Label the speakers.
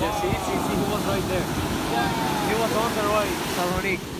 Speaker 1: Yeah, see, see, see, he was right there. He was on the right, Salonique.